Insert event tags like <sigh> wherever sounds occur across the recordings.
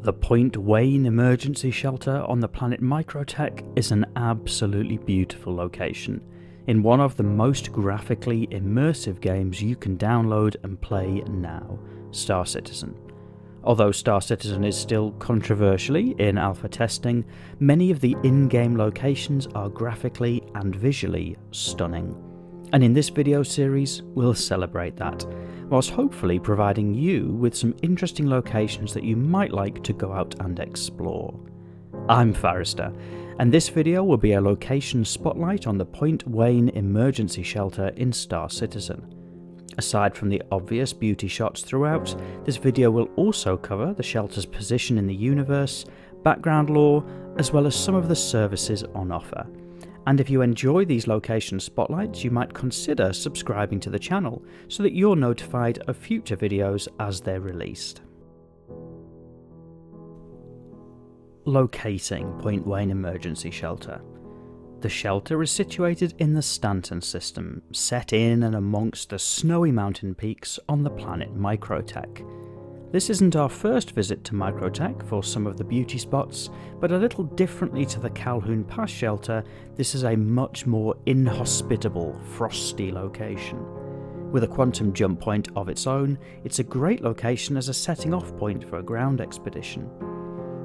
The Point Wain Emergency Shelter on the planet Microtech is an absolutely beautiful location, in one of the most graphically immersive games you can download and play now, Star Citizen. Although Star Citizen is still controversially in alpha testing, many of the in game locations are graphically and visually stunning. And in this video series, we'll celebrate that, whilst hopefully providing you with some interesting locations that you might like to go out and explore. I'm Farrister, and this video will be a location spotlight on the Point Wain Emergency Shelter in Star Citizen. Aside from the obvious beauty shots throughout, this video will also cover the shelter's position in the universe, background lore, as well as some of the services on offer. And if you enjoy these location spotlights, you might consider subscribing to the channel so that you're notified of future videos as they're released. Locating Point Wain Emergency Shelter. The shelter is situated in the Stanton system, set in and amongst the snowy mountain peaks on the planet Microtech. This isn't our first visit to Microtech for some of the beauty spots, but a little differently to the Calhoun Pass shelter, this is a much more inhospitable, frosty location. With a quantum jump point of its own, it's a great location as a setting off point for a ground expedition.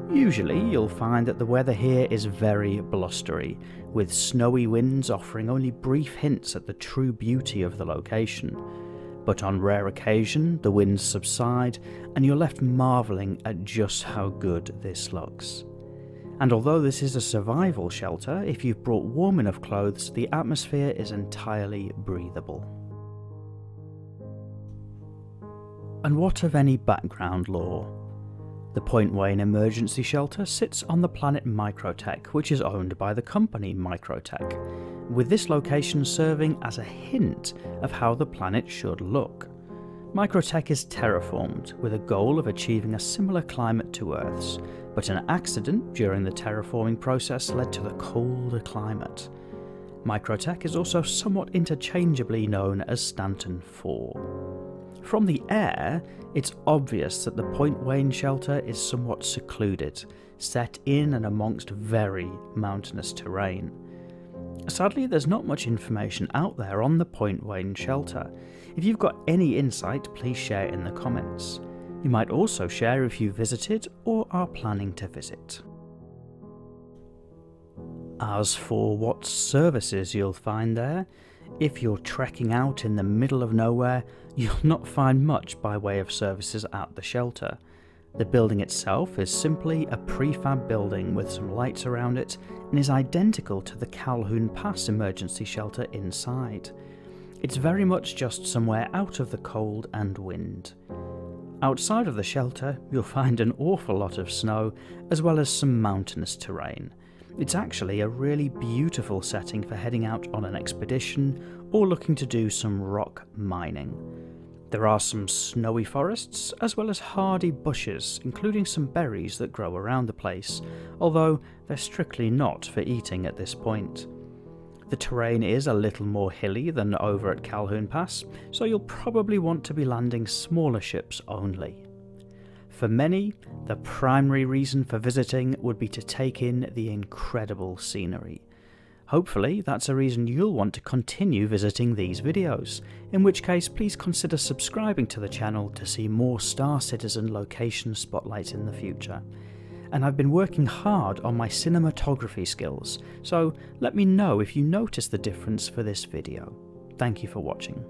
Usually, you'll find that the weather here is very blustery, with snowy winds offering only brief hints at the true beauty of the location. But on rare occasion, the winds subside, and you're left marvelling at just how good this looks. And although this is a survival shelter, if you've brought warm enough clothes, the atmosphere is entirely breathable. And what of any background lore? The Point Wain Emergency Shelter sits on the planet Microtech, which is owned by the company Microtech, with this location serving as a hint of how the planet should look. Microtech is terraformed with a goal of achieving a similar climate to Earth's, but an accident during the terraforming process led to the colder climate. Microtech is also somewhat interchangeably known as Stanton 4. From the air, it's obvious that the Point Wain shelter is somewhat secluded, set in and amongst very mountainous terrain. Sadly, there's not much information out there on the Point Wain shelter. If you've got any insight, please share in the comments. You might also share if you visited or are planning to visit. As for what services you'll find there, if you're trekking out in the middle of nowhere, <laughs> you'll not find much by way of services at the shelter. The building itself is simply a prefab building with some lights around it and is identical to the Calhoun Pass emergency shelter inside. It's very much just somewhere out of the cold and wind. Outside of the shelter, you'll find an awful lot of snow as well as some mountainous terrain. It's actually a really beautiful setting for heading out on an expedition or looking to do some rock mining. There are some snowy forests, as well as hardy bushes, including some berries that grow around the place, although they're strictly not for eating at this point. The terrain is a little more hilly than over at Calhoun Pass, so you'll probably want to be landing smaller ships only. For many, the primary reason for visiting would be to take in the incredible scenery. Hopefully, that's a reason you'll want to continue visiting these videos, in which case please consider subscribing to the channel to see more Star Citizen location spotlights in the future. And I've been working hard on my cinematography skills, so let me know if you notice the difference for this video. Thank you for watching.